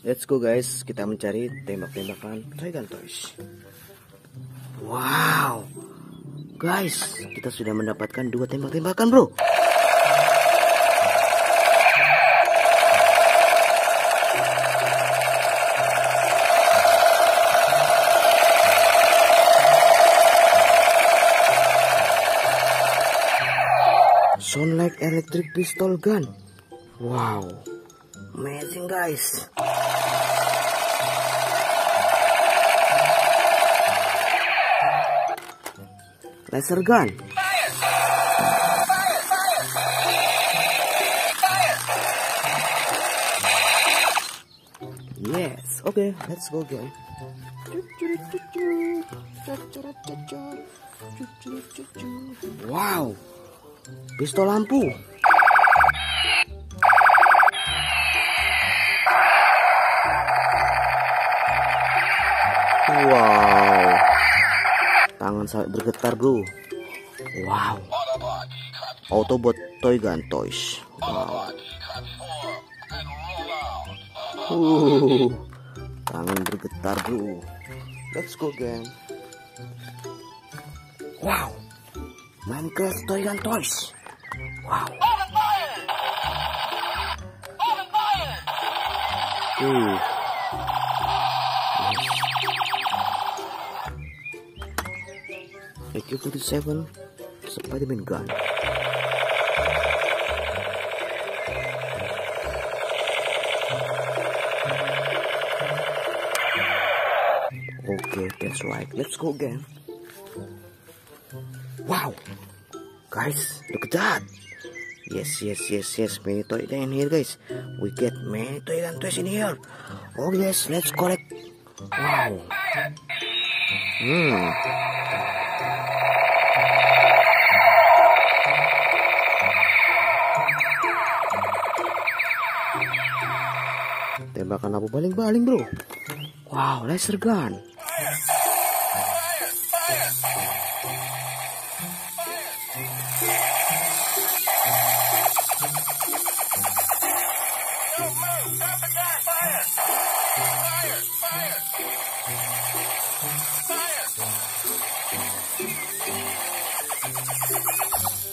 Let's go guys, kita mencari tembak-tembakan gun toys. Wow, guys, kita sudah mendapatkan dua tembak-tembakan bro. Like electric pistol gun. Wow, amazing guys. Laser gun. Yes, okay, let's go again. Wow, pistol lampu. Wow, tangan sampai bergetar bro. Wow, Autobot toy gun toys. Wow. Uh, tangan bergetar bro. Let's go again. Wow, Minecraft toy gun toys. Wow. Uh. AK-47 Spider-Man gun. Okay, that's right. Let's go again. Wow, guys, look at that. Yes, yes, yes, yes. Many toy in here, guys. We get many toy gun toys in here. Oh yes, let's collect. Wow. Hmm. Tembakan abu baling-baling bro. Wow, laser gun.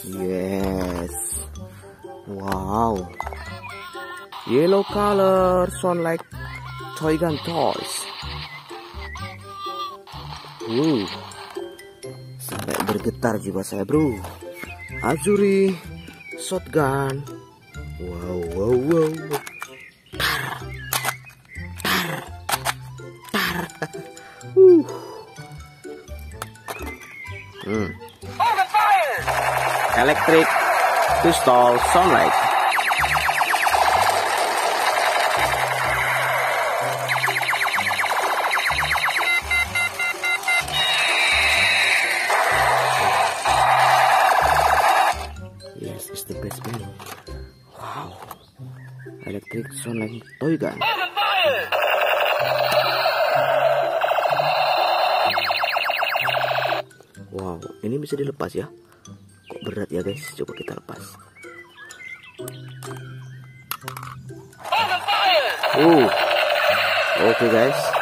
Yes. Wow. Yellow color sound like toy gun toys. Uh. Sampai bergetar jiwa saya, bro. Azuri shotgun. Wow, wow, wow. Tar. Tar. Tar. Uh. Hmm. Electric pistol sound Electric sound like toy gun. Wow, ini bisa dilepas ya? Kok berat ya guys? Coba kita lepas. Uh. Oke okay, guys.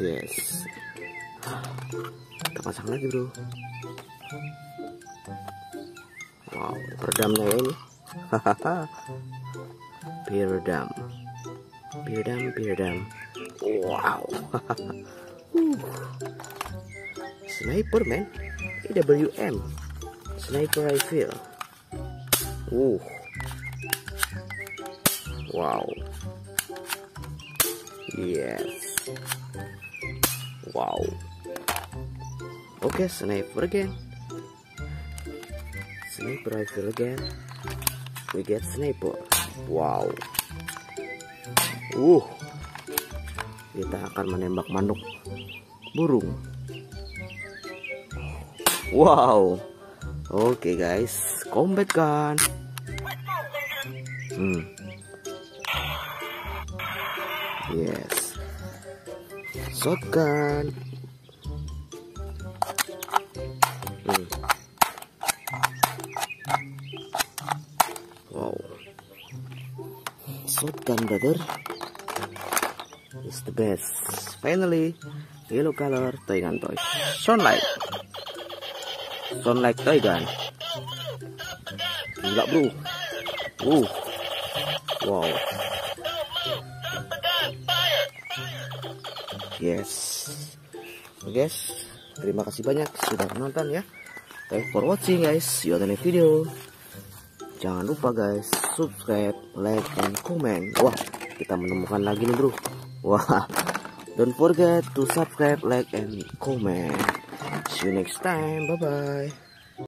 Yes. Kita pasang lagi bro. Wow, peredamnya ya ini. Hahaha. Peredam. Peredam, peredam. Wow. Sniper man. AWM. Sniper rifle. Uh. Wow. Yes. Wow. Okay, sniper again. Sniper rifle again. We get sniper. Wow. Uh. Kita akan menembak manuk burung. Wow. Oke okay, guys, combat gun. Hmm. Yes. Shotgun. Hmm. Wow. Shotgun brother is the best. Finally, yellow color toy gun toys. Sunlight. Sunlight toy gun. Gila bro. Wow. Yes. Guys, terima kasih banyak sudah menonton ya. Thanks for watching guys. See you on the next video. Jangan lupa guys, subscribe, like, and comment. Wah, kita menemukan lagi nih bro. Wah, don't forget to subscribe, like, and comment. See you next time. Bye bye.